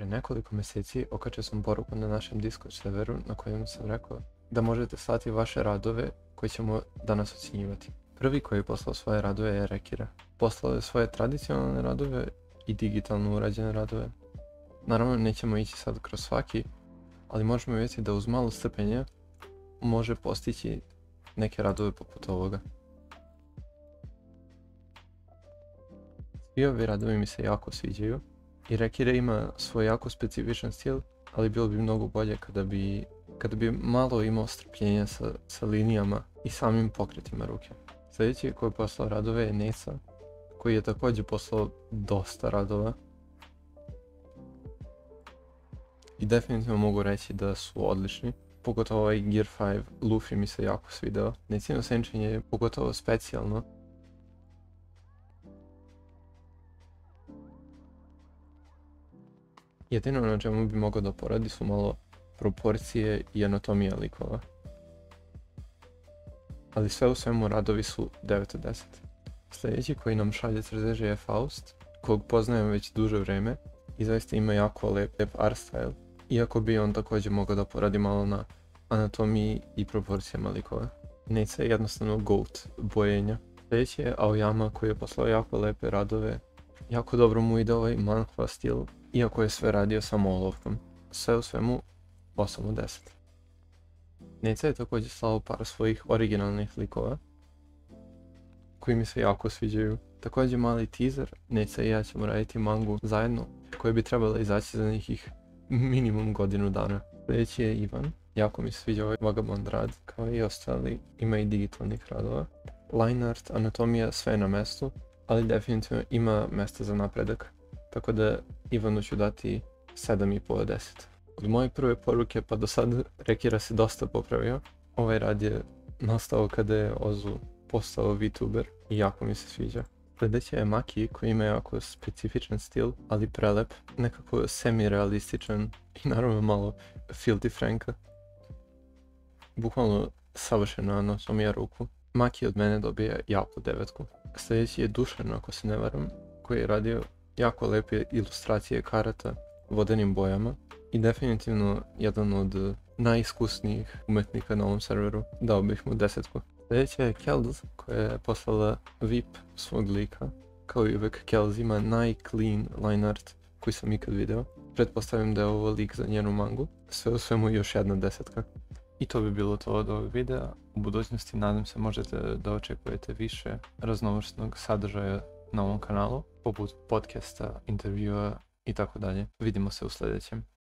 Pre nekoliko mjeseci okačio sam poruku na našem Discord serveru na kojem sam rekao da možete slati vaše radove koje ćemo danas ocjenjivati. Prvi koji je poslao svoje radove je Rekira. Poslao je svoje tradicionalne radove i digitalno urađene radove. Naravno nećemo ići sad kroz svaki, ali možemo vidjeti da uz malo strpenja može postići neke radove poput ovoga. Svi ovi radovi mi se jako sviđaju i Rekire ima svoj jako specifičan stil, ali bilo bi mnogo bolje kada bi, kada bi malo imao strpljenja sa, sa linijama i samim pokretima ruke. Sljedeći koji je poslao radove je Nesa, koji je također poslao dosta radova. I definitivno mogu reći da su odlični. Pogotovo ovaj Gear 5 Luffy mi se jako svidao. Necino senčenje je pogotovo specijalno. Jedino na čemu bi mogao da poradi su malo proporcije i anatomija likova. Ali sve u svemu radovi su 9 od 10. Sljedeći koji nam šalje crteže je Faust, kog poznajem već duže vreme i zaista ima jako lep, lep art style. Iako bi on također mogao da poradi malo na anatomiji i proporcijama likova. Neca je jednostavno GOAT bojenja. Sljedeći je Aoyama koji je poslao jako lepe radove. Jako dobro mu ide ovaj manhwa stil, iako je sve radio samo olovkom. Sve u svemu 8 od 10. Neca je također slao par svojih originalnih likova, koji mi se jako sviđaju. Također mali teaser, Neca i ja ćemo raditi mangu zajedno, koja bi trebala izaći za nekih minimum godinu dana. Sljedeći je Ivan, jako mi se sviđa ovaj Vagabond rad, kao i ostali, ima i digitalnih radova. Line art, anatomija, sve je na mestu, ali definitivno ima mjesta za napredak. Tako da Ivanu ću dati 7,5 od 10. Od moje prve poruke pa do sad Rekira se dosta popravio. Ovaj rad je nastao kada je Ozu postao VTuber i jako mi se sviđa. Sljedeće je Maki koji ima jako specifičan stil, ali prelep, nekako semi-realističan i naravno malo filthy Franka. Bukvalno savršena anatomija ruku. Maki od mene dobije jako devetku. Sljedeći je Dušan, ako se ne varam, koji je radio jako lepe ilustracije karata vodenim bojama i definitivno jedan od najiskusnijih umetnika na ovom serveru. Dao bih mu desetku. Sljedeća je Kelz koja je poslala VIP svog lika. Kao i uvek Kelz ima najclean line art koji sam ikad video. Pretpostavljam da je ovo lik za njenu mangu. Sve u svemu još jedna desetka. I to bi bilo to od ovog videa. U budućnosti nadam se možete da očekujete više raznovrsnog sadržaja na ovom kanalu, poput podcasta, intervjua i tako dalje. Vidimo se u sljedećem.